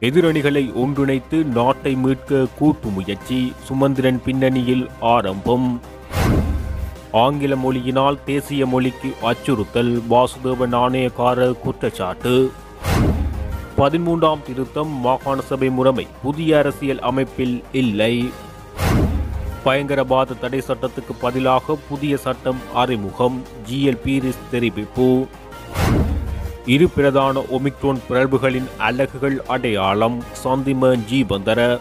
எதிரணிகளை ஒன்றிணைத்து நாட்டை மீட்க கூட்டு முயற்சி சுமந்திரன் பின்னணியில் ஆரம்பம். ஆங்கில மொழியினால் தேசிய மொழிக்கு அச்சுறுத்தல் வாசுதேவ நாணயக்கார குற்றச்சாட்டு. பதிமூன்றாம் திருத்தம் மாகாண சபை முறைமை புதிய அரசியல் அமைப்பில் இல்லை. பயங்கரவாத தடை சட்டத்துக்கு பதிலாக புதிய சட்டம் அறிமுகம் ஜிஎல் பீரிஸ் தெரிவிப்பு. இரு பிரதான ஒமிக்ரோன் பிறழ்வுகளின் அலகுகள் அடையாளம் சந்திம ஜீபந்தர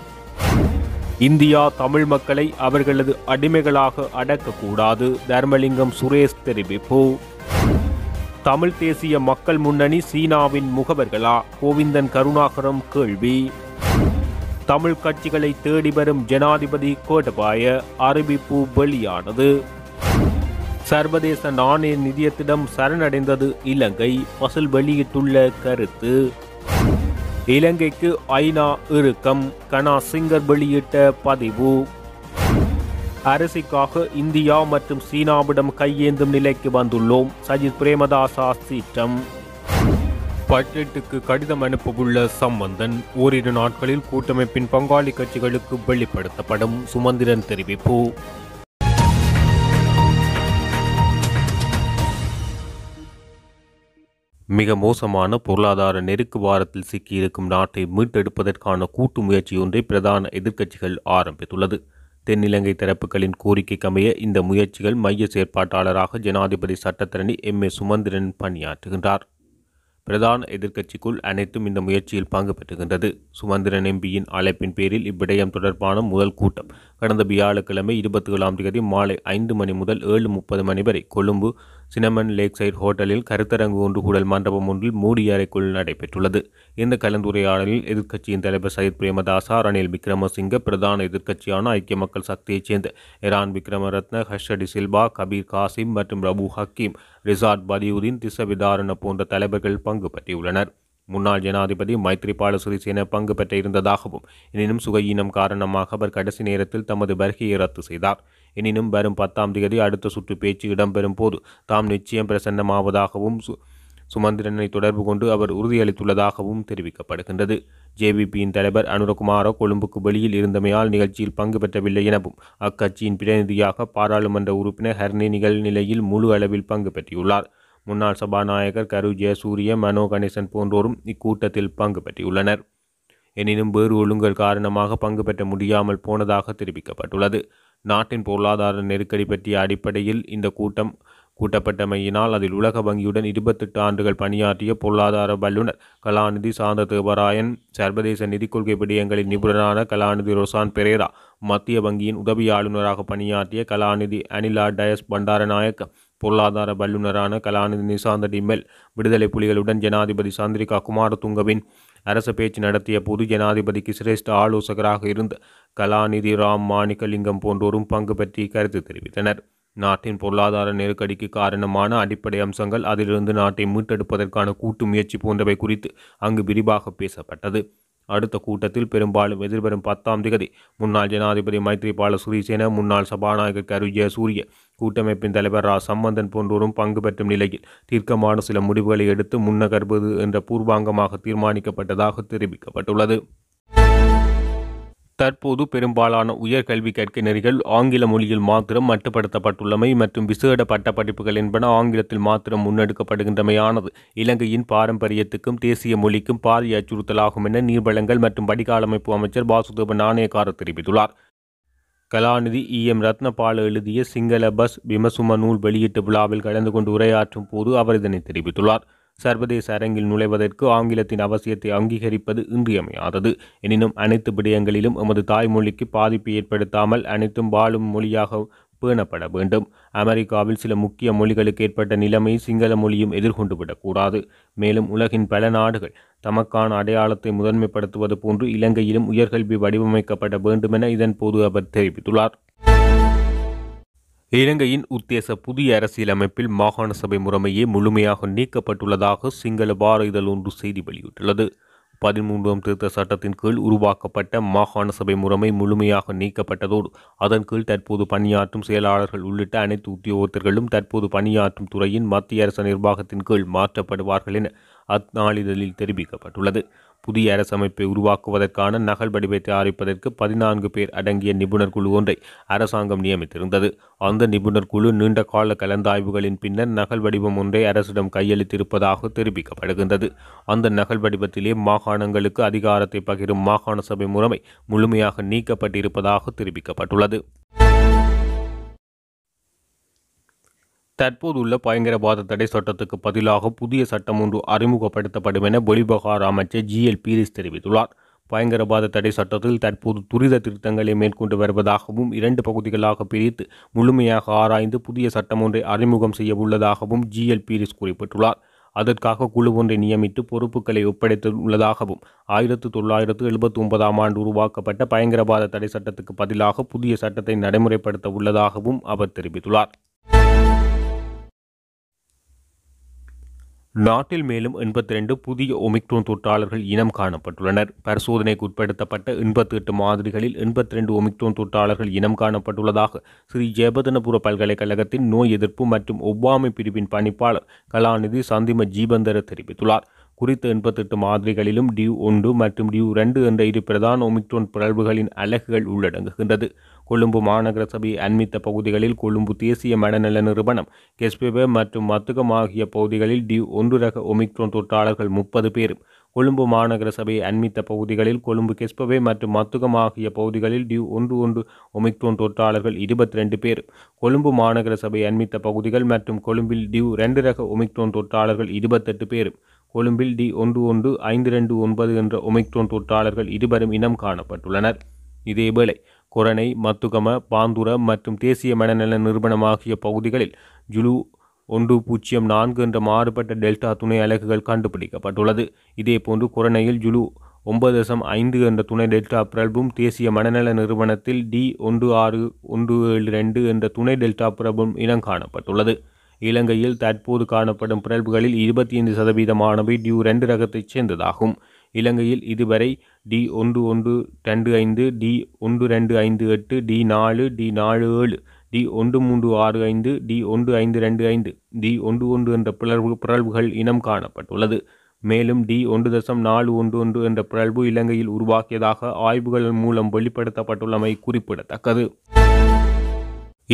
இந்தியா தமிழ் மக்களை அவர்களது அடிமைகளாக அடக்கக்கூடாது தர்மலிங்கம் சுரேஷ் தெரிவிப்பு. தமிழ் தேசிய மக்கள் முன்னணி சீனாவின் முகவர்களா? கோவிந்தன் கருணாகரம் கேள்வி. தமிழ் கட்சிகளை தேடி வரும் ஜனாதிபதி கோட்டபாய அறிவிப்பு வெளியானது. சர்வதேச நாணய நிதியத்திடம் சரணடைந்தது இலங்கை. பசில் வெளியிட்டுள்ள கருத்து இலங்கைக்கு ஐநா இறுக்கம் கனா சிங்கர் வெளியிட்ட பதிவு. அரிசிக்காக இந்தியா மற்றும் சீனாவிடம் கையேந்தும் நிலைக்கு வந்துள்ளோம். சஜித் பிரேமதாசா சீற்றம். பட்ஜெட்டுக்கு கடிதம் அனுப்பவுள்ள சம்பந்தன் ஓரிரு நாட்களில் கூட்டமைப்பின் பங்காளி கட்சிகளுக்கு வெளிப்படுத்தப்படும். சுமந்திரன் தெரிவிப்பு. மிக மோசமான பொருளாதார நெருக்கு வாரத்தில் சிக்கியிருக்கும் நாட்டை மீட்டெடுப்பதற்கான கூட்டு முயற்சி ஒன்றை பிரதான எதிர்க்கட்சிகள் ஆரம்பித்துள்ளது. தென்னிலங்கை தரப்புகளின் கோரிக்கைக்கமைய இந்த முயற்சிகள் மைய செயற்பாட்டாளராக ஜனாதிபதி சட்டத்தரணி எம். ஏ. சுமந்திரன் பணியாற்றுகின்றார். பிரதான எதிர்க்கட்சிக்குள் அனைத்தும் இந்த முயற்சியில் பங்கு பெற்றுகின்றது. சுமந்திரன் எம்பியின் அழைப்பின் பேரில் இவ்விடயம் தொடர்பான முதல் கூட்டம் கடந்த வியாழக்கிழமை இருபத்தி ஏழாம் தேதி மாலை ஐந்து மணி முதல் ஏழு முப்பது மணி வரை கொழும்பு சினமன் லேக் சைட் ஹோட்டலில் கருத்தரங்கு ஒன்று கூடல் மண்டபம் ஒன்றில் மூடிய அறைக்குள் நடைபெற்றுள்ளது. இந்த கலந்துரையாடலில் எதிர்க்கட்சியின் தலைவர் சயித் பிரேமதாசா ரணில் விக்ரமசிங்க பிரதான எதிர்க்கட்சியான ஐக்கிய மக்கள் சக்தியைச் சேர்ந்த இரான் விக்ரமரத்ன ஹர்ஷடி சில்வா கபீர் காசிம் மற்றும் ரபு ஹக்கீம் ரிசார்ட் பதியுதீன் திசவிதாரண போன்ற தலைவர்கள் பங்கு பற்றியுள்ளனர் முன்னாள் ஜனாதிபதி மைத்ரிபால சிறிசேன பங்கு பெற்ற இருந்ததாகவும் எனினும் சுகையீனம் காரணமாக அவர் கடைசி நேரத்தில் தமது வருகையை ரத்து செய்தார். எனினும் வரும் பத்தாம் தேதி அடுத்த சுற்று பேச்சு இடம்பெறும் போது தாம் நிச்சயம் பிரசன்னமாவதாகவும் சு சுமந்திரனை தொடர்பு கொண்டு அவர் உறுதியளித்துள்ளதாகவும் தெரிவிக்கப்படுகின்றது. ஜேவிபியின் தலைவர் அனுரகுமார கொழும்புக்கு வெளியில் இருந்தமையால் நிகழ்ச்சியில் பங்கு பெற்றவில்லை எனவும் அக்கட்சியின் பிரதிநிதியாக பாராளுமன்ற உறுப்பினர் ஹர்னி நிகழ்நிலையில் முழு அளவில் பங்கு பெற்றியுள்ளார். முன்னாள் சபாநாயகர் கரு ஜெயசூரிய மனோ கணேசன் போன்றோரும் இக்கூட்டத்தில் பங்கு பெற்றியுள்ளனர். எனினும் வேறு ஒழுங்கல் காரணமாக பங்கு பெற்ற முடியாமல் போனதாக தெரிவிக்கப்பட்டுள்ளது. நாட்டின் பொருளாதார நெருக்கடி பற்றிய அடிப்படையில் இந்த கூட்டம் கூட்டப்பட்டமையினால் அதில் உலக வங்கியுடன் இருபத்தெட்டு ஆண்டுகள் பணியாற்றிய பொருளாதார வல்லுநர் கலாநிதி சாந்த தேவராயன் சர்வதேச நிதி கொள்கை விடயங்களின் நிபுணரான கலாநிதி ரொசான் பெரேரா மத்திய வங்கியின் உதவி ஆளுநராக பணியாற்றிய கலாநிதி அனிலா டயஸ் பண்டாரநாயக்க பொருளாதார வல்லுநரான கலாநிதி நிசாந்த டிமெல் விடுதலை புலிகளுடன் ஜனாதிபதி சந்திரிகா குமாரதுங்கவின் அரச பேச்சு நடத்திய பொது ஜனாதிபதிக்கு சிரேஷ்ட ஆலோசகராக இருந்த கலாநிதி ராம் மாணிக்கலிங்கம் போன்றோரும் பங்கு பற்றி கருத்து தெரிவித்தனர். நாட்டின் பொருளாதார நெருக்கடிக்கு காரணமான அடிப்படை அம்சங்கள் அதிலிருந்து நாட்டை மீட்டெடுப்பதற்கான கூட்டு முயற்சி போன்றவை குறித்து அங்கு விரிவாக பேசப்பட்டது. அடுத்த கூட்டத்தில் பெரும்பாலும் எதிர்வரும் பத்தாம் திகதி. முன்னாள் ஜனாதிபதி மைத்ரிபால சிறிசேன முன்னாள் சபாநாயகர் கரு ஜெயசூரிய கூட்டமைப்பின் தலைவர் ரா. சம்பந்தன் போன்றோரும் பங்கு பெற்றும் நிலையில் தீர்க்கமான சில முடிவுகளை எடுத்து முன்னகர்வது என்ற பூர்வாங்கமாக தீர்மானிக்கப்பட்டதாக தெரிவிக்கப்பட்டுள்ளது. தற்போது பெரும்பாலான உயர்கல்வி கற்கை நெறிகள் ஆங்கில மொழியில் மாத்திரம் மட்டுப்படுத்தப்பட்டுள்ளமை மற்றும் விசேட பட்டப்படிப்புகள் என்பன ஆங்கிலத்தில் மாத்திரம் முன்னெடுக்கப்படுகின்றமையானது. இலங்கையின் பாரம்பரியத்துக்கும் தேசிய மொழிக்கும் பாரிய அச்சுறுத்தலாகும் என நீர்வளங்கள் மற்றும் வடிகாலமைப்பு அமைச்சர் வாசுதேவ நாணயக்கார தெரிவித்துள்ளார். கலாநிதி இ. எம். ரத்னபால எழுதிய சிங்கள பஸ் விமசும நூல் வெளியீட்டு விழாவில் கலந்து கொண்டு உரையாற்றும் போது அவர் இதனை தெரிவித்துள்ளார். சர்வதேச அரங்கில் நுழைவதற்கு ஆங்கிலத்தின் அவசியத்தை அங்கீகரிப்பது இன்றியமையாதது. எனினும் அனைத்து விடயங்களிலும் எமது தாய்மொழிக்கு பாதிப்பு ஏற்படுத்தாமல் அனைத்தும் வாழும் மொழியாக பேணப்பட வேண்டும். அமெரிக்காவில் சில முக்கிய மொழிகளுக்கு ஏற்பட்ட நிலைமை சிங்கள மொழியும் எதிர்கொண்டு விடக்கூடாது மேலும் உலகின் பல நாடுகள் தமக்கான அடையாளத்தை முதன்மைப்படுத்துவது போன்று இலங்கையிலும் உயர்கல்வி வடிவமைக்கப்பட வேண்டுமென இதன் போது அவர் தெரிவித்துள்ளார். இலங்கையின் உத்தேச புதிய அரசியலமைப்பில் மாகாண சபை முறைமையே முழுமையாக நீக்கப்பட்டுள்ளதாக சிங்கள வார இதழ் ஒன்று செய்தி வெளியிட்டுள்ளது. பதிமூன்றாம் திருத்த சட்டத்தின் கீழ் உருவாக்கப்பட்ட மாகாண சபை முறைமை முழுமையாக நீக்கப்பட்டதோடு அதன் கீழ் தற்போது பணியாற்றும் செயலாளர்கள் உள்ளிட்ட அனைத்து உத்தியோகத்தர்களும் தற்போது பணியாற்றும் துறையின் மத்திய அரசு நிர்வாகத்தின் கீழ் மாற்றப்படுவார்கள் என அந்நாளிதழில் தெரிவிக்கப்பட்டுள்ளது. புதிய அரசமைப்பை உருவாக்குவதற்கான நகல் வடிவத்தை தயாரிப்பதற்கு பதினான்கு பேர் அடங்கிய நிபுணர் குழு ஒன்றை அரசாங்கம் நியமித்திருந்தது. அந்த நிபுணர் குழு நீண்ட கால கலந்தாய்வுகளின் பின்னர் நகல் வடிவம் ஒன்றை அரசிடம் கையளித்திருப்பதாக தெரிவிக்கப்படுகின்றது. அந்த நகல் வடிவத்திலே மாகாணங்களுக்கு அதிகாரத்தை பகிரும் மாகாண சபை முறைமை முழுமையாக நீக்கப்பட்டிருப்பதாக தெரிவிக்கப்பட்டுள்ளது. தற்போதுள்ள பயங்கரவாத தடை சட்டத்துக்கு பதிலாக புதிய சட்டம் ஒன்று அறிமுகப்படுத்தப்படும் என வெளிவகார அமைச்சர் ஜி. எல். பீரிஸ் தெரிவித்துள்ளார். பயங்கரவாத தடை சட்டத்தில் தற்போது துரித திருத்தங்களை மேற்கொண்டு வருவதாகவும் இரண்டு பகுதிகளாக பிரித்து முழுமையாக ஆராய்ந்து புதிய சட்டம் ஒன்றை அறிமுகம் செய்ய உள்ளதாகவும் ஜி. எல். பீரிஸ் குறிப்பிட்டுள்ளார். அதற்காக குழு ஒன்றை நியமித்து பொறுப்புகளை ஒப்படைத்துள்ளதாகவும் ஆயிரத்து தொள்ளாயிரத்து எழுபத்தி ஒன்பதாம் ஆண்டு உருவாக்கப்பட்ட பயங்கரவாத தடை சட்டத்துக்கு பதிலாக புதிய சட்டத்தை நடைமுறைப்படுத்த உள்ளதாகவும் அவர் தெரிவித்துள்ளார். நாட்டில் மேலும் எண்பத்தி ரெண்டு புதிய ஒமிக்ரோன் தொற்றாளர்கள் இனம் காணப்பட்டுள்ளனர். பரிசோதனைக்கு உட்படுத்தப்பட்ட எண்பத்தி எட்டு மாதிரிகளில் எண்பத்தி ரெண்டு ஒமிக்ரோன் தொற்றாளர்கள் இனம் காணப்பட்டுள்ளதாக ஸ்ரீ ஜெயபதனபுர பல்கலைக்கழகத்தின் நோய் எதிர்ப்பு மற்றும் ஒவ்வாமை பிரிவின் பணிப்பாளர் கலாநிதி சந்திம ஜீபந்தர தெரிவித்துள்ளார். குறித்த எண்பத்தெட்டு மாதிரிகளிலும் டியூ ஒன்று மற்றும் டியூ ரெண்டு என்ற இரு பிரதான ஒமிக்ரோன் பிறழ்வுகளின் அலகுகள் உள்ளடங்குகின்றது. கொழும்பு மாநகர சபை அண்மித்த பகுதிகளில் கொழும்பு தேசிய மனநல நிறுவனம் கெஸ்பெப மற்றும் மத்துகம் ஆகிய பகுதிகளில் டியூ ஒன்று ரக ஒமிக்ரோன் தொற்றாளர்கள் முப்பது பேரும் கொழும்பு மாநகர சபை அண்மித்த பகுதிகளில் கொழும்பு கெஸ்பவே மற்றும் மத்துகம் ஆகிய பகுதிகளில் டியூ ஒன்று ஒன்று ஒமிக்ரோன் தொற்றாளர்கள் இருபத்தி ரெண்டு பேர். கொழும்பு மாநகர சபை அண்மித்த பகுதிகள் மற்றும் கொழும்பில் டியூ ரெண்டு ரக ஒமிக்ரோன் தொற்றாளர்கள் இருபத்தெட்டு பேரும் கொழும்பில் டி ஒன்று ஒன்று ஐந்து ரெண்டு ஒன்பது என்ற ஒமிக்ரோன் தொற்றாளர்கள் இருவரும் இனம் காணப்பட்டுள்ளனர். இதேவேளை கொரணை மத்துகம பாந்துர மற்றும் தேசிய மனநல நிறுவனம் ஆகிய பகுதிகளில் ஜுலு ஒன்று பூஜ்ஜியம் நான்கு என்ற மாறுபட்ட டெல்டா துணை அலகுகள் கண்டுபிடிக்கப்பட்டுள்ளது. இதேபோன்று கொரணையில் ஜுலு ஒன்பது தசம் ஐந்து என்ற துணை டெல்டா பிரபும் தேசிய மனநல நிறுவனத்தில் டி ஒன்று ஆறு ஒன்று ஏழு ரெண்டு என்ற துணை டெல்டா பிரபும் இனம் காணப்பட்டுள்ளது. இலங்கையில் தற்போது காணப்படும் பிறழ்வுகளில் இருபத்தி ஐந்து சதவீதமானவை டியூ ரெண்டு ரகத்தைச் சேர்ந்ததாகும். இலங்கையில் இதுவரை டி ஒன்று ஒன்று ரெண்டு ஐந்து டி ஒன்று ரெண்டு ஐந்து எட்டு டி நாலு டி நாலு ஏழு டி ஒன்று மூன்று ஆறு ஐந்து டி ஒன்று ஐந்து ரெண்டு ஐந்து டி ஒன்று ஒன்று என்ற பிறழ்வு பிறழ்வுகள் இனம் காணப்பட்டுள்ளது. மேலும் டி ஒன்று தசம் நாலு ஒன்று ஒன்று என்ற பிறழ்வு இலங்கையில் உருவாக்கியதாக ஆய்வுகள் மூலம் வெளிப்படுத்தப்பட்டுள்ளமை குறிப்பிடத்தக்கது.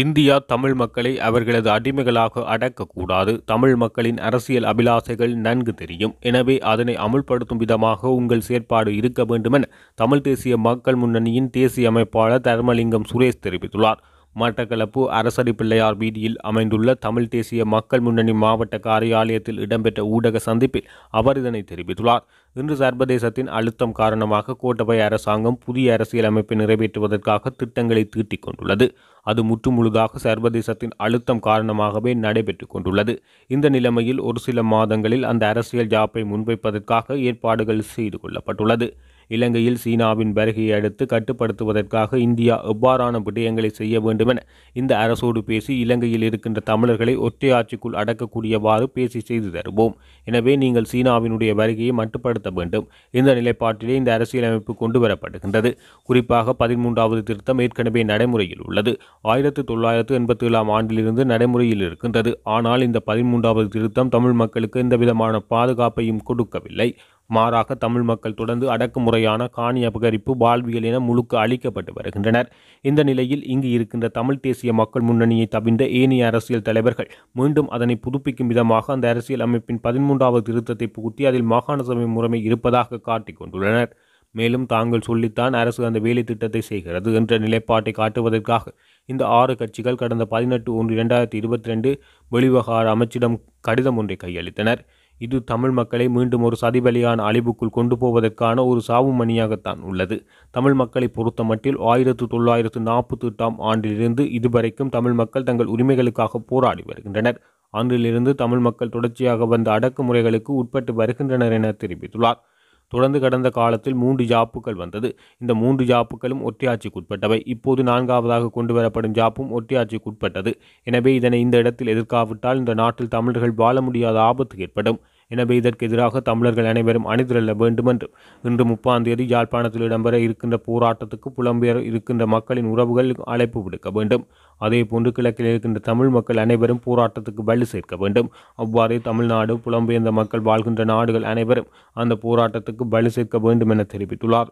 இந்தியா தமிழ் மக்களை அவர்களது அடிமைகளாக அடக்கக்கூடாது. தமிழ் மக்களின் அரசியல் அபிலாசைகள் நன்கு தெரியும். எனவே அதனை அமுல்படுத்தும் விதமாக உங்கள் செயற்பாடு இருக்க வேண்டுமென தமிழ் தேசிய மக்கள் முன்னணியின் தேசிய அமைப்பாளர் தர்மலிங்கம் சுரேஷ் தெரிவித்துள்ளார். மட்டக்களப்பு அரசரிப்பிள்ளையார் வீதியில் அமைந்துள்ள தமிழ் தேசிய மக்கள் முன்னணி மாவட்ட காரியாலயத்தில் இடம்பெற்ற ஊடக சந்திப்பில் அவர் இதனை தெரிவித்துள்ளார். இன்று சர்வதேசத்தின் அழுத்தம் காரணமாக கோட்டபய அரசாங்கம் புதிய அரசியலமைப்பை நிறைவேற்றுவதற்காக திட்டங்களை தீட்டிக் கொண்டுள்ளது. அது முற்றுமுழுதாக சர்வதேசத்தின் அழுத்தம் காரணமாகவே நடைபெற்று கொண்டுள்ளது. இந்த நிலைமையில் ஒரு சில மாதங்களில் அந்த அரசியல் ஜாப்பை முன்வைப்பதற்காக ஏற்பாடுகள் செய்து கொள்ளப்பட்டுள்ளது. இலங்கையில் சீனாவின் வருகையை அடுத்து கட்டுப்படுத்துவதற்காக இந்தியா எவ்வாறான விடயங்களை செய்ய வேண்டுமென இந்த அரசோடு பேசி இலங்கையில் இருக்கின்ற தமிழர்களை ஒற்றையாட்சிக்குள் அடக்கக்கூடியவாறு பேசி செய்து தருவோம். எனவே நீங்கள் சீனாவினுடைய வருகையை மட்டுப்படுத்த வேண்டும். இந்த நிலைப்பாட்டிலே இந்த அரசியலமைப்பு கொண்டு வரப்படுகின்றது. குறிப்பாக பதிமூன்றாவது திருத்தம் ஏற்கனவே நடைமுறையில் உள்ளது. ஆயிரத்தி தொள்ளாயிரத்து எண்பத்தி ஏழாம் ஆண்டிலிருந்து நடைமுறையில் இருக்கின்றது. ஆனால் இந்த பதிமூன்றாவது திருத்தம் தமிழ் மக்களுக்கு எந்த விதமான பாதுகாப்பையும் கொடுக்கவில்லை. மாறாக தமிழ் மக்கள் தொடர்ந்து அடக்குமுறையான காணி அபகரிப்பு வாழ்வியல் என முழுக்க அளிக்கப்பட்டு வருகின்றனர். இந்த நிலையில் இங்கு இருக்கின்ற தமிழ் தேசிய மக்கள் முன்னணியை தவிர்ந்த ஏனைய அரசியல் தலைவர்கள் மீண்டும் அதனை புதுப்பிக்கும் விதமாக அந்த அரசியல் அமைப்பின் பதிமூன்றாவது திருத்தத்தை புகுத்தி அதில் மாகாண சபை முறைமை இருப்பதாக காட்டிக் கொண்டுள்ளனர். மேலும் தாங்கள் சொல்லித்தான் அரசு அந்த வேலை திட்டத்தை செய்கிறது என்ற நிலைப்பாட்டை காட்டுவதற்காக இந்த ஆறு கட்சிகள் கடந்த பதினெட்டு ஒன்று இரண்டாயிரத்தி இருபத்தி ரெண்டு வெளிவகார அமைச்சிடம் கடிதம் ஒன்றை கையளித்தனர். இது தமிழ் மக்களை மீண்டும் ஒரு சதிபலியான அழிவுக்குள் கொண்டு போவதற்கான ஒரு சாவு மணியாகத்தான் உள்ளது. தமிழ் மக்களை பொறுத்தமட்டில் ஆயிரத்து தொள்ளாயிரத்து நாற்பத்தி எட்டாம் ஆண்டிலிருந்து இதுவரைக்கும் தமிழ் மக்கள் தங்கள் உரிமைகளுக்காக போராடி வருகின்றனர். அன்றிலிருந்து தமிழ் மக்கள் தொடர்ச்சியாக வந்த அடக்குமுறைகளுக்கு உட்பட்டு வருகின்றனர் என தெரிவித்துள்ளார். தொடர்ந்து கடந்த காலத்தில் மூன்று ஜாப்புகள் வந்தது. இந்த மூன்று ஜாப்புகளும் ஒற்றையாட்சிக்குட்பட்டவை. இப்போது நான்காவதாக கொண்டு வரப்படும் ஜாப்பும் ஒற்றையாட்சிக்குட்பட்டது. எனவே இதனை இந்த இடத்தில் எதிர்க்காவிட்டால் இந்த நாட்டில் தமிழர்கள் வாழ முடியாத ஆபத்து ஏற்படும். எனவே இதற்கு எதிராக தமிழர்கள் அனைவரும் அணிதிரள வேண்டும் என்றும் இன்று முப்பாம் தேதி யாழ்ப்பாணத்தில் இடம்பெற இருக்கின்ற போராட்டத்துக்கு புலம்பெயர் இருக்கின்ற மக்களின் உறவுகள் அழைப்பு விடுக்க வேண்டும். அதேபோன்று கிழக்கில் இருக்கின்ற தமிழ் மக்கள் அனைவரும் போராட்டத்துக்கு வலு சேர்க்க வேண்டும். அவ்வாறே தமிழ்நாடு புலம்பெயர்ந்த மக்கள் வாழ்கின்ற நாடுகள் அனைவரும் அந்த போராட்டத்துக்கு வலு சேர்க்க வேண்டும் என தெரிவித்துள்ளார்.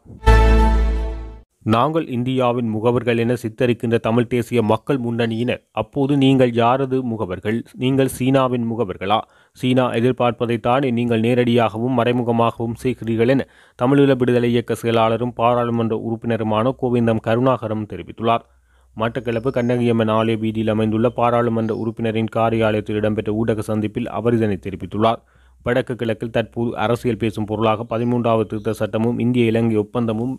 நாங்கள் இந்தியாவின் முகவர்கள் என சித்தரிக்கின்ற தமிழ் தேசிய மக்கள் முன்னணியினர். அப்போது நீங்கள் யாரது முகவர்கள்? நீங்கள் சீனாவின் முகவர்களா? சீனா எதிர்பார்ப்பதைத்தானே நீங்கள் நேரடியாகவும் மறைமுகமாகவும் செய்கிறீர்கள் என தமிழீழ விடுதலை இயக்க செயலாளரும் பாராளுமன்ற உறுப்பினருமான கோவிந்தம் கருணாகரம் தெரிவித்துள்ளார். மட்டக்களப்பு கண்ணகியம்மன் ஆலய வீதியில் அமைந்துள்ள பாராளுமன்ற உறுப்பினரின் காரியாலயத்தில் இடம்பெற்ற ஊடக சந்திப்பில் அவர் இதனை தெரிவித்துள்ளார். வடக்கு கிழக்கில் தற்போது அரசியல் பேசும் பொருளாக பதிமூன்றாவது திருத்த சட்டமும் இந்திய இலங்கை ஒப்பந்தமும்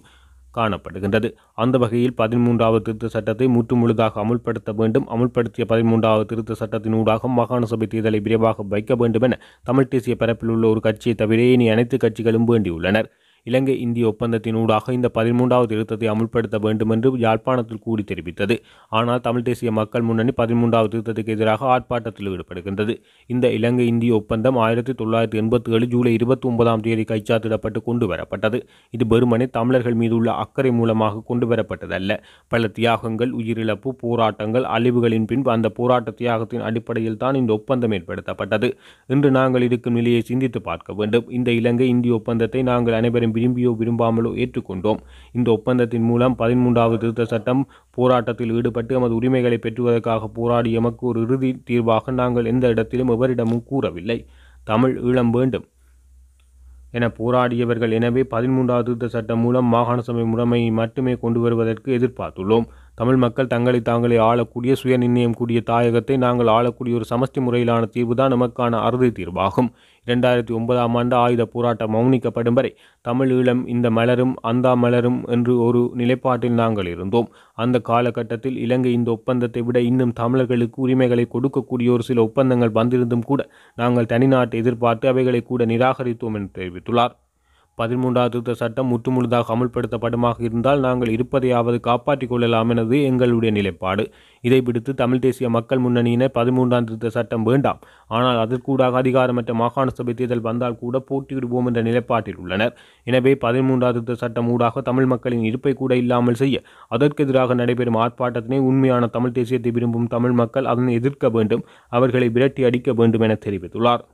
காணப்படுகின்றது. அந்த வகையில் பதிமூன்றாவது திருத்த சட்டத்தை முற்றுமுழுதாக அமுல்படுத்த வேண்டும். அமுல்படுத்திய பதிமூன்றாவது திருத்த சட்டத்தின் ஊடாக மாகாண சபை தேர்தலை விரைவாக வைக்க வேண்டும் என தமிழ் தேசிய பரப்பில் உள்ள ஒரு கட்சியை தவிர இனி அனைத்து கட்சிகளும் வேண்டியுள்ளனர். இலங்கை இந்திய ஒப்பந்தத்தின் ஊடாக இந்த பதிமூன்றாவது திருத்தத்தை அமுல்படுத்த வேண்டும் என்று யாழ்ப்பாணத்தில் கூறி தெரிவித்தது. ஆனால் தமிழ் தேசிய மக்கள் முன்னணி பதிமூன்றாவது திருத்தத்துக்கு எதிராக ஆர்ப்பாட்டத்தில் ஈடுபடுகின்றது. இந்த இலங்கை இந்திய ஒப்பந்தம் ஆயிரத்தி தொள்ளாயிரத்தி எண்பத்தி ஏழு ஜூலை இருபத்தி ஒன்பதாம் தேதி கைச்சாத்திடப்பட்டு கொண்டு வரப்பட்டது. இது வெறுமனே தமிழர்கள் மீது உள்ள அக்கறை மூலமாக கொண்டு வரப்பட்டதல்ல. பல தியாகங்கள் உயிரிழப்பு போராட்டங்கள் அழிவுகளின் பின் அந்த போராட்ட தியாகத்தின் அடிப்படையில் தான் இந்த ஒப்பந்தம் ஏற்படுத்தப்பட்டது. இன்று நாங்கள் இருக்கும் நிலையை சிந்தித்து பார்க்க வேண்டும். இந்த இலங்கை இந்திய ஒப்பந்தத்தை நாங்கள் அனைவரும் விரும்பியோ விரும்பாமலோ ஏற்றுக்கொண்டோம். இந்த ஒப்பந்தத்தின் மூலம் பதிமூன்றாவது திருத்த சட்டம் போராட்டத்தில் ஈடுபட்டு எமது உரிமைகளை பெற்றுவதற்காக போராடி எமக்கு ஒரு இறுதி தீர்வாக நாங்கள் எந்த இடத்திலும் எவரிடமும் கூறவில்லை. தமிழ் ஈழம் வேண்டும். என போராடியவர்கள் எனவே பதிமூன்றாவது திருத்த சட்டம் மூலம் மாகாண சபை முறைமையை மட்டுமே கொண்டு வருவதற்கு எதிர்பார்த்துள்ளோம். தமிழ் மக்கள் தங்களை தாங்களே ஆளக்கூடிய சுய நிர்ணயம் கூடிய தாயகத்தை நாங்கள் ஆளக்கூடிய ஒரு சமஷ்டி முறையிலான தீர்வுதான் நமக்கான அறுதி தீர்வாகும். இரண்டாயிரத்தி ஒன்பதாம் ஆண்டு ஆயுத போராட்டம் மௌனிக்கப்படும் வரை தமிழ் ஈழம் இந்த மலரும் அந்தா மலரும் என்று ஒரு நிலைப்பாட்டில் நாங்கள் இருந்தோம். அந்த காலகட்டத்தில் இலங்கை இந்த ஒப்பந்தத்தை விட இன்னும் தமிழர்களுக்கு உரிமைகளை கொடுக்கக்கூடிய ஒரு சில ஒப்பந்தங்கள் வந்திருந்தும் கூட நாங்கள் தனிநாட்டை எதிர்பார்த்து அவைகளை கூட நிராகரித்தோம் என்று தெரிவித்துள்ளார். பதிமூன்றாவது திருத்த சட்டம் முற்றுமுழுதாக அமல்படுத்தப்படுமாக இருந்தால் நாங்கள் இருப்பதையாவது காப்பாற்றிக் கொள்ளலாம் எனது எங்களுடைய நிலைப்பாடு. இதை பிடித்து தமிழ் தேசிய மக்கள் முன்னணியினர் பதிமூன்றாம் திருத்த சட்டம் வேண்டாம். ஆனால் அதற்கூடாக அதிகாரமற்ற மாகாண சபை தேர்தல் வந்தால் கூட போட்டியிடுவோம் என்ற நிலைப்பாட்டில் உள்ளனர். எனவே பதிமூன்றாம் திருத்த சட்டம் ஊடாக தமிழ் மக்களின் இருப்பை கூட இல்லாமல் செய்ய அதற்கு எதிராக நடைபெறும் ஆர்ப்பாட்டத்தினை உண்மையான தமிழ் தேசியத்தை விரும்பும் தமிழ் மக்கள் அதனை எதிர்க்க வேண்டும் அவர்களை விரட்டி அடிக்க வேண்டும் என தெரிவித்துள்ளார்.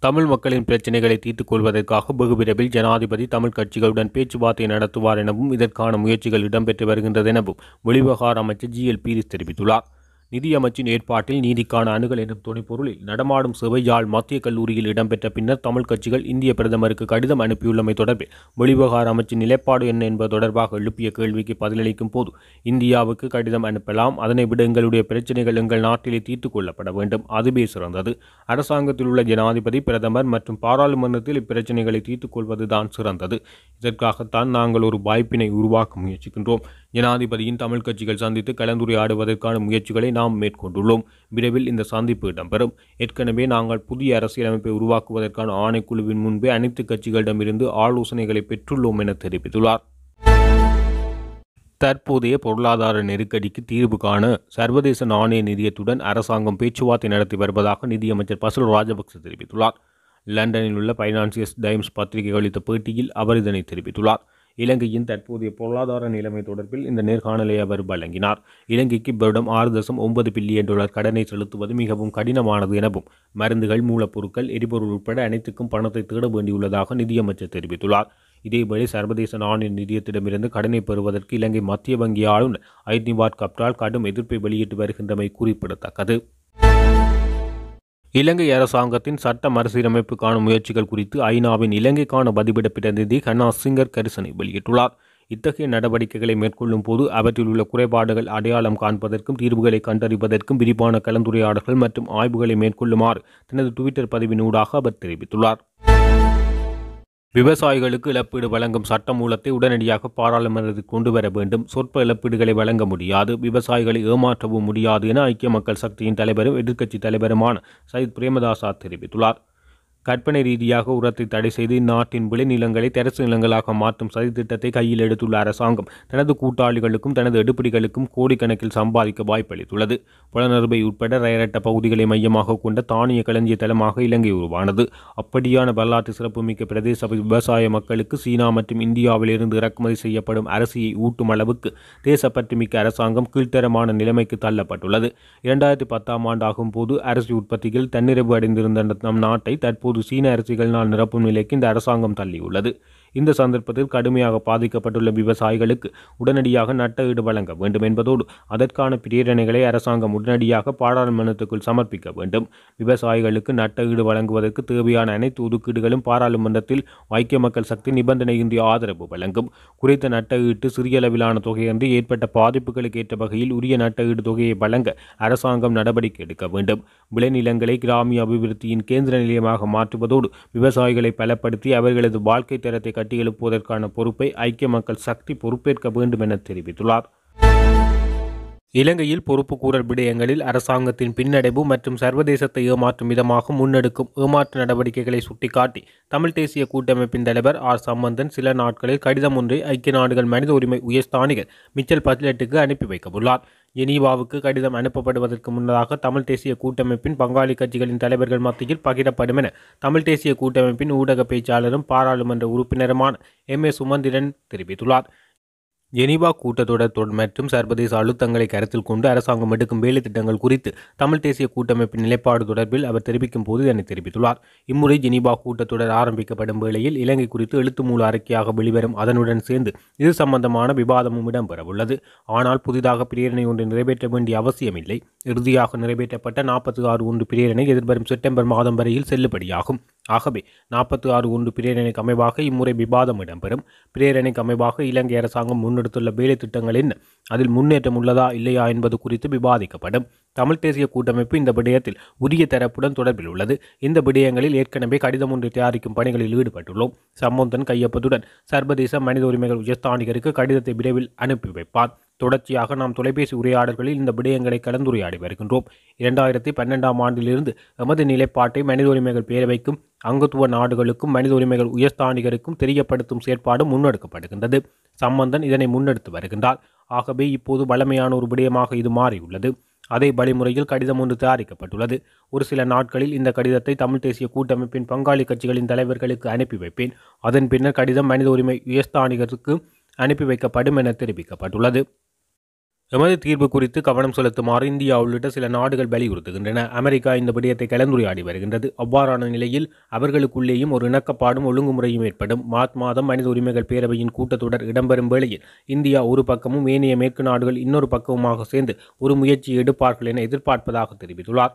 தமிழ் மக்களின் பிரச்சினைகளை தீர்த்துக் கொள்வதற்காக வெகு ஜனாதிபதி தமிழ் கட்சிகளுடன் பேச்சுவார்த்தை நடத்துவார் எனவும் இதற்கான முயற்சிகள் இடம்பெற்று வருகின்றது எனவும் வெளிவகார அமைச்சர் ஜி எல் பீரிஸ் தெரிவித்துள்ளார். நிதியமைச்சின் ஏற்பாட்டில் நீதிக்கான அணுகல் எனும் துணைப்பொருளில் நடமாடும் சேவை மத்திய கல்லூரியில் இடம்பெற்ற பின்னர் தமிழ் கட்சிகள் இந்திய பிரதமருக்கு கடிதம் அனுப்பியுள்ளமை தொடர்பில் வெளிவகார அமைச்சின் நிலைப்பாடு என்ன என்பது தொடர்பாக எழுப்பிய கேள்விக்கு பதிலளிக்கும் போது இந்தியாவுக்கு கடிதம் அனுப்பலாம் அதனை விட எங்களுடைய பிரச்சனைகள் எங்கள் நாட்டிலே தீர்த்து கொள்ளப்பட வேண்டும். அதுவே சிறந்தது. அரசாங்கத்தில் உள்ள ஜனாதிபதி பிரதமர் மற்றும் பாராளுமன்றத்தில் இப்பிரச்சனைகளை தீர்த்துக் கொள்வதுதான் சிறந்தது. இதற்காகத்தான் நாங்கள் ஒரு வாய்ப்பினை உருவாக்க முயற்சிக்கின்றோம். ஜனாதிபதியின் தமிழ் கட்சிகள் சந்தித்து கலந்துரையாடுவதற்கான முயற்சிகளை நாம் மேற்கொண்டுள்ளோம். விரைவில் இந்த சந்திப்பு இடம்பெறும். ஏற்கனவே நாங்கள் புதிய அரசியலமைப்பை உருவாக்குவதற்கான ஆணைக்குழுவின் முன்பே அனைத்து கட்சிகளிடமிருந்து ஆலோசனைகளை பெற்றுள்ளோம் என தெரிவித்துள்ளார். தற்போதைய பொருளாதார நெருக்கடிக்கு தீர்வு காண சர்வதேச நாணய நிதியத்துடன் அரசாங்கம் பேச்சுவார்த்தை நடத்தி வருவதாக நிதியமைச்சர் பசுல் ராஜபக்ச தெரிவித்துள்ளார். லண்டனில் உள்ள பைனான்சியஸ் டைம்ஸ் பத்திரிகை அளித்த பேட்டியில் அவர் இதனை தெரிவித்துள்ளார். இலங்கையின் தற்போதைய பொருளாதார நிலைமை தொடர்பில் இந்த நேர்காணலை அவர் வழங்கினார். இலங்கைக்கு வருடம் ஆறு தசம் ஒன்பது பில்லியன் டாலர் கடனை செலுத்துவது மிகவும் கடினமானது எனவும் மருந்துகள் மூலப்பொருட்கள் எரிபொருள் உட்பட அனைத்துக்கும் பணத்தை தேட வேண்டியுள்ளதாக நிதியமைச்சர் தெரிவித்துள்ளார். இதேபடி சர்வதேச நாணய நிதியத்திடமிருந்து கடனை பெறுவதற்கு இலங்கை மத்திய வங்கி ஆளுநர் ஐத்னிவாட் கப்டால் கடும் எதிர்ப்பை வெளியிட்டு வருகின்றமை குறிப்பிடத்தக்கது. இலங்கை அரசாங்கத்தின் சட்ட மறுசீரமைப்புக்கான முயற்சிகள் குறித்து ஐநாவின் இலங்கைக்கான பதிவிட பிரதிநிதி ஹன்னா சிங்கர் கரிசனை வெளியிட்டுள்ளார். இத்தகைய நடவடிக்கைகளை மேற்கொள்ளும் போது அவற்றில் உள்ள குறைபாடுகள் அடையாளம் காண்பதற்கும் தீர்வுகளை கண்டறிவதற்கும் விரிவான கலந்துரையாடல்கள் மற்றும் ஆய்வுகளை மேற்கொள்ளுமாறு தனது டுவிட்டர் பதிவினூடாக அவர் தெரிவித்துள்ளார். விவசாயிகளுக்கு இழப்பீடு வழங்கும் சட்ட மூலத்தை உடனடியாக பாராளுமன்றத்தில் கொண்டு வர வேண்டும். சொற்ப இழப்பீடுகளை வழங்க முடியாது. விவசாயிகளை ஏமாற்றவும் முடியாது என ஐக்கிய மக்கள் சக்தியின் தலைவரும் எதிர்க்கட்சி தலைவருமான சயித் பிரேமதாசா தெரிவித்துள்ளார். கற்பனை ரீதியாக உரத்தை தடை செய்து இந்நாட்டின் விளைநிலங்களை தெரசு நிலங்களாக மாற்றும் சதித்திட்டத்தை கையில் எடுத்துள்ள அரசாங்கம் தனது கூட்டாளிகளுக்கும் தனது எடுப்பிடிகளுக்கும் கோடிக்கணக்கில் சம்பாதிக்க வாய்ப்பளித்துள்ளது. புலனறுபை உட்பட ரயரட்ட பகுதிகளை மையமாக கொண்ட தானிய களஞ்சிய தளமாக இலங்கை உருவானது. அப்படியான வரலாற்று சிறப்புமிக்க பிரதேச விவசாய மக்களுக்கு சீனா மற்றும் இந்தியாவிலிருந்து இறக்குமதி செய்யப்படும் அரசியை ஊட்டும் அளவுக்கு தேசப்பற்றுமிக்க அரசாங்கம் கீழ்த்தரமான நிலைமைக்கு தள்ளப்பட்டுள்ளது. இரண்டாயிரத்தி பத்தாம் ஆண்டு ஆகும் போது அரசு உற்பத்தியில் தன்னிறைவு அடைந்திருந்த நம் நாட்டை தற்போது சீன அரிசிகளினால் நிரப்பும் நிலைக்கு இந்த அரசாங்கம் தள்ளியுள்ளது. இந்த சந்தர்ப்பத்தில் கடுமையாக பாதிக்கப்பட்டுள்ள விவசாயிகளுக்கு உடனடியாக நட்ட ஈடு வழங்க வேண்டும் என்பதோடு அதற்கான பிரேரணைகளை அரசாங்கம் உடனடியாக பாராளுமன்றத்துக்குள் சமர்ப்பிக்க வேண்டும். விவசாயிகளுக்கு நட்ட ஈடு வழங்குவதற்கு தேவையான அனைத்து ஒதுக்கீடுகளும் பாராளுமன்றத்தில் ஐக்கிய மக்கள் சக்தி நிபந்தனையின்றி ஆதரவு வழங்கும். குறித்த நட்ட ஈட்டு சிறிய அளவிலான தொகையின்றி ஏற்பட்ட பாதிப்புகளுக்கு ஏற்ற வகையில் உரிய நட்ட ஈடு தொகையை வழங்க அரசாங்கம் நடவடிக்கை எடுக்க வேண்டும். விளைநிலங்களை கிராமிய அபிவிருத்தியின் கேந்திர நிலையமாக மாற்றுவதோடு விவசாயிகளை பலப்படுத்தி அவர்களது வாழ்க்கை தரத்தை கட்டியெழுப்புவதற்கான பொறுப்பை ஐக்கிய மக்கள் சக்தி பொறுப்பேற்க வேண்டும் என தெரிவித்துள்ளார். இலங்கையில் பொறுப்புக்கூறல் விடயங்களில் அரசாங்கத்தின் பின்னடைவு மற்றும் சர்வதேசத்தை ஏமாற்றும் விதமாக முன்னெடுக்கும் ஏமாற்று நடவடிக்கைகளை சுட்டிக்காட்டி தமிழ் தேசிய கூட்டமைப்பின் தலைவர் ஆர். சம்பந்தன் சில நாட்களில் கடிதம் ஒன்றை ஐக்கிய நாடுகள் மனித உரிமை உயர்ஸ்தானிகள் மிச்சல் பட்லெட்டுக்கு அனுப்பி வைக்கவுள்ளார். ஜெனீவாவுக்கு கடிதம் அனுப்பப்படுவதற்கு முன்னதாக தமிழ் தேசிய கூட்டமைப்பின் பங்காளி கட்சிகளின் தலைவர்கள் மத்தியில் பகிரப்படும் என தமிழ் தேசிய கூட்டமைப்பின் ஊடக பேச்சாளரும் பாராளுமன்ற உறுப்பினருமான எம். ஏ. சுமந்திரன் தெரிவித்துள்ளார். ஜெனீவா கூட்டத்தொடர் மற்றும் சர்வதேச அழுத்தங்களை கருத்தில் கொண்டு அரசாங்கம் எடுக்கும் வேலை திட்டங்கள் குறித்து தமிழ் தேசிய கூட்டமைப்பின் நிலைப்பாடு தொடர்பில் அவர் தெரிவிக்கும் போது இதனை தெரிவித்துள்ளார். இம்முறை ஜெனீவா கூட்டத்தொடர் ஆரம்பிக்கப்படும் வேளையில் இலங்கை குறித்து எழுத்து மூல அறிக்கையாக வெளிவரும் அதனுடன் சேர்ந்து இது சம்பந்தமான விவாதமும் இடம்பெறவுள்ளது. ஆனால் புதிதாக பிரேரணை ஒன்றை நிறைவேற்ற வேண்டிய அவசியமில்லை. இறுதியாக நிறைவேற்றப்பட்ட நாற்பத்தி ஆறு ஒன்று பிரேரணை எதிர்வரும் செப்டம்பர் மாதம் வரையில் செல்லுபடியாகும். ஆகவே நாற்பத்தி ஆறு ஒன்று பிரேரணைக்கு அமைவாக இம்முறை விவாதம் இடம்பெறும். பிரேரணைக்கு அமைவாக இலங்கை அரசாங்கம் முன் முன்னெடுத்துள்ள வேலை திட்டங்களின் அதில் முன்னேற்றம் உள்ளதா இல்லையா என்பது குறித்து விவாதிக்கப்படும். தமிழ் தேசிய கூட்டமைப்பு இந்த விடயத்தில் உரிய தரப்புடன் தொடர்பில் உள்ளது. இந்த விடயங்களில் ஏற்கனவே கடிதம் ஒன்றை தயாரிக்கும் பணிகளில் ஈடுபட்டுள்ளோம். சம்பந்தன் கையொப்பத்துடன் சர்வதேச மனித உரிமைகள் உயர்ஸ்தானிகருக்கு கடிதத்தை விரைவில் அனுப்பி வைப்பார். தொடர்ச்சியாக நாம் தொலைபேசி உரையாடல்களில் இந்த விடயங்களை கலந்துரையாடி வருகின்றோம். இரண்டாயிரத்தி பன்னெண்டாம் ஆண்டிலிருந்து எமது நிலைப்பாட்டை மனித உரிமைகள் பேரவைக்கும் அங்கத்துவ நாடுகளுக்கும் மனித உரிமைகள் உயர்ஸ்தானிகருக்கும் தெரியப்படுத்தும் செயற்பாடு முன்னெடுக்கப்படுகின்றது. சம்பந்தன் இதனை முன்னெடுத்து வருகின்றார். ஆகவே இப்போது வளமையான ஒரு விடயமாக இது மாறியுள்ளது. அதே வழிமுறையில் கடிதம் ஒன்று தயாரிக்கப்பட்டுள்ளது. ஒரு சில நாட்களில் இந்த கடிதத்தை தமிழ் தேசிய கூட்டமைப்பின் பங்காளி கட்சிகளின் தலைவர்களுக்கு அனுப்பி வைப்பேன். அதன் பின்னர் கடிதம் மனித உரிமை உயர்ஸ்தானிகருக்கு அனுப்பி வைக்கப்படும் என தெரிவிக்கப்பட்டுள்ளது. எமது தீர்வு குறித்து கவனம் செலுத்துமாறு இந்தியா உள்ளிட்ட சில நாடுகள் வலியுறுத்துகின்றன. அமெரிக்கா இந்த விடயத்தை கலந்துரையாடி வருகின்றது. அவ்வாறான நிலையில் அவர்களுக்குள்ளேயும் ஒரு இணக்கப்பாடும் ஒழுங்குமுறையும் ஏற்படும். மார்ச் மாதம் மனித உரிமைகள் பேரவையின் கூட்டத்தொடர் இடம்பெறும் வேளையில் இந்தியா ஒரு பக்கமும் ஏனைய மேற்கு நாடுகள் இன்னொரு பக்கமுமாக சேர்ந்து ஒரு முயற்சி எடுப்பார்கள் என எதிர்பார்ப்பதாக தெரிவித்துள்ளார்.